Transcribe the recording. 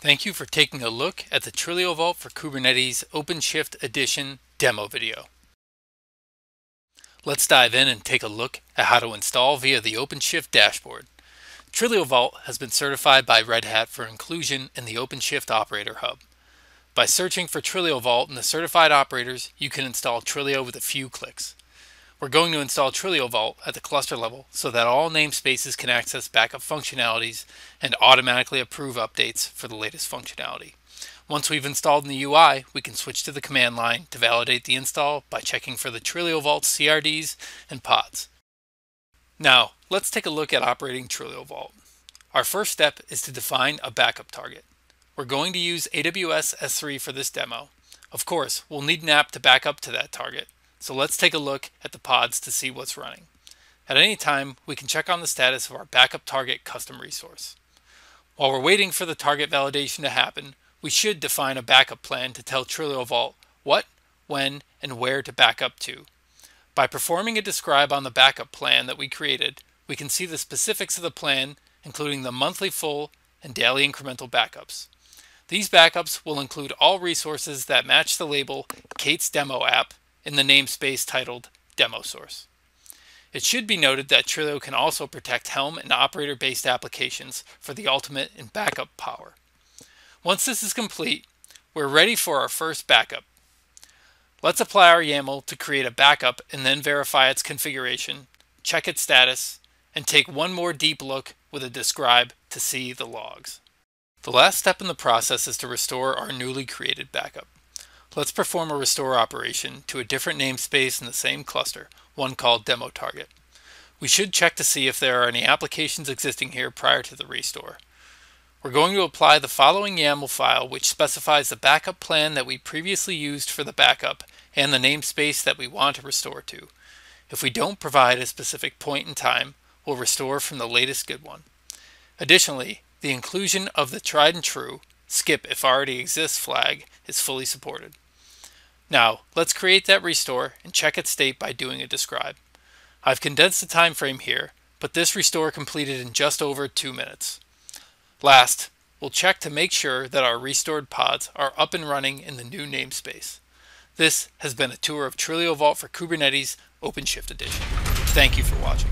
Thank you for taking a look at the Trilio Vault for Kubernetes OpenShift Edition demo video. Let's dive in and take a look at how to install via the OpenShift dashboard. Trilio Vault has been certified by Red Hat for inclusion in the OpenShift Operator Hub. By searching for Trilio Vault in the certified operators, you can install Trilio with a few clicks. We're going to install Trilio Vault at the cluster level so that all namespaces can access backup functionalities and automatically approve updates for the latest functionality. Once we've installed in the UI, we can switch to the command line to validate the install by checking for the Trilio Vault CRDs and pods. Now, let's take a look at operating Trilio Vault. Our first step is to define a backup target. We're going to use AWS S3 for this demo. Of course, we'll need an app to back up to that target. So let's take a look at the pods to see what's running. At any time, we can check on the status of our backup target custom resource. While we're waiting for the target validation to happen, we should define a backup plan to tell Trilio Vault what, when, and where to back up to. By performing a describe on the backup plan that we created, we can see the specifics of the plan, including the monthly full and daily incremental backups. These backups will include all resources that match the label k8s Demo app in the namespace titled Demo Source. It should be noted that Trilio can also protect Helm and operator-based applications for the ultimate in backup power. Once this is complete, we're ready for our first backup. Let's apply our YAML to create a backup and then verify its configuration, check its status, and take one more deep look with a describe to see the logs. The last step in the process is to restore our newly created backup. Let's perform a restore operation to a different namespace in the same cluster, one called demo target. We should check to see if there are any applications existing here prior to the restore. We're going to apply the following YAML file which specifies the backup plan that we previously used for the backup and the namespace that we want to restore to. If we don't provide a specific point in time, we'll restore from the latest good one. Additionally, the inclusion of the tried and true skip if already exists flag is fully supported. Now, let's create that restore and check its state by doing a describe. I've condensed the time frame here, but this restore completed in just over two minutes. Last, we'll check to make sure that our restored pods are up and running in the new namespace. This has been a tour of Trilio Vault for Kubernetes OpenShift Edition. Thank you for watching.